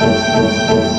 Música